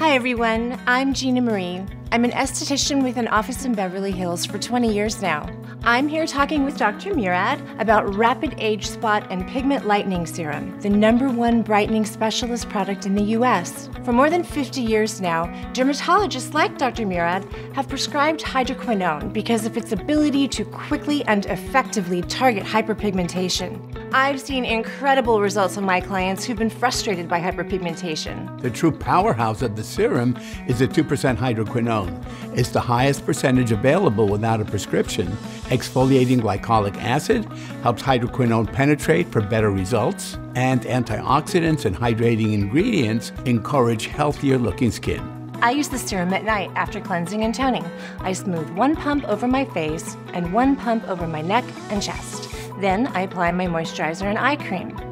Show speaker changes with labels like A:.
A: Hi, everyone. I'm Gina Marie. I'm an esthetician with an office in Beverly Hills for 20 years now. I'm here talking with Dr. Murad about Rapid Age Spot and Pigment Lightening Serum, the number one brightening specialist product in the US. For more than 50 years now, dermatologists like Dr. Murad have prescribed hydroquinone because of its ability to quickly and effectively target hyperpigmentation. I've seen incredible results on my clients who've been frustrated by hyperpigmentation.
B: The true powerhouse of the serum is the 2% hydroquinone. It's the highest percentage available without a prescription. Exfoliating glycolic acid helps hydroquinone penetrate for better results, and antioxidants and hydrating ingredients encourage healthier looking skin.
A: I use the serum at night after cleansing and toning. I smooth one pump over my face and one pump over my neck and chest. Then I apply my moisturizer and eye cream.